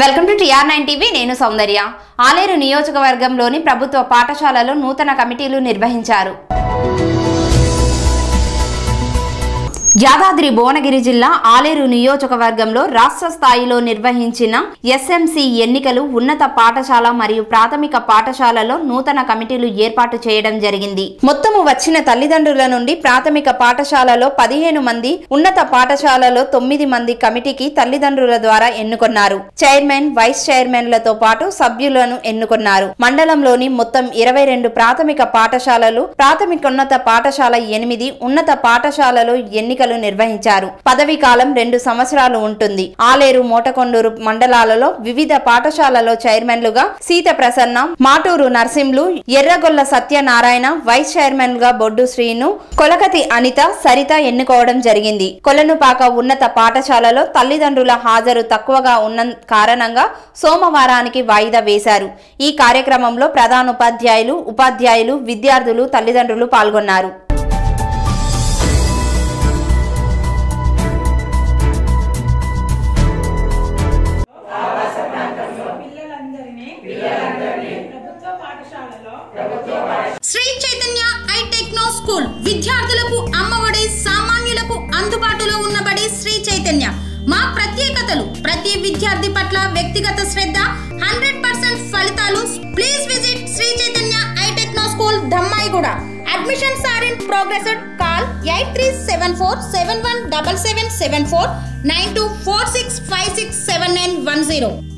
Welcome to TR nine TV నేను సౌందర్య. ఆలేరు నియోజకవర్గంలోని ప్రభుత్వ పాఠశాలలో నూతన కమిటీలు నిర్వహించారు. యాదాద్రి భువనగిరి జిల్లా ఆలేరు నియోజకవర్గంలో రాష్ట్ర స్థాయిలో నిర్వహించిన ఎస్ఎంసి ఎన్నికలు ఉన్నత పాఠశాల మరియు ప్రాథమిక పాఠశాలలో నూతన కమిటీలు ఏర్పాటు చేయడం జరిగింది. మొత్తము వచ్చిన తల్లిదండ్రుల నుండి ప్రాథమిక పాఠశాలలో పదిహేను మంది ఉన్నత పాఠశాలలో తొమ్మిది మంది కమిటీకి తల్లిదండ్రుల ద్వారా ఎన్నుకొన్నారు. చైర్మన్ వైస్ చైర్మన్లతో పాటు సభ్యులను ఎన్నుకున్నారు. మండలంలోని మొత్తం ఇరవై రెండు ప్రాథమిక పాఠశాలలు ప్రాథమికోన్నత పాఠశాల ఎనిమిది ఉన్నత పాఠశాలలో ఎన్నికలు నిర్వహించారు. పదవి కాలం రెండు సంవత్సరాలు ఉంటుంది. ఆలేరు మోటకొండూరు మండలాలలో వివిధ పాఠశాలలో చైర్మన్లుగా సీత ప్రసన్న మాటూరు నర్సింలు ఎర్రగొల్ల సత్యనారాయణ వైస్ చైర్మన్గా బొడ్డు శ్రీను కొలకతి అనిత సరిత ఎన్నుకోవడం జరిగింది. కొలనుపాక ఉన్నత పాఠశాలలో తల్లిదండ్రుల హాజరు తక్కువగా ఉన్న కారణంగా సోమవారానికి వాయిదా వేశారు. ఈ కార్యక్రమంలో ప్రధానోపాధ్యాయులు ఉపాధ్యాయులు విద్యార్థులు తల్లిదండ్రులు పాల్గొన్నారు. Sri Chaitanya I techno school విద్యార్థులకు అమ్మఒడి సామాన్యులకు అందుబాటులో ఉన్నబడి శ్రీ చైతన్య. మా ప్రత్యేకతలు ప్రతి విద్యార్థి పట్ల వ్యక్తిగత శ్రద్ధ హండ్రెడ్ పర్సెంట్ ఫలితాలు please visit Sri Chaitanya I techno school Dammaiguda. Admissions are in progress call eight three seven four seven one double seven seven four nine two four six five six seven nine one zero.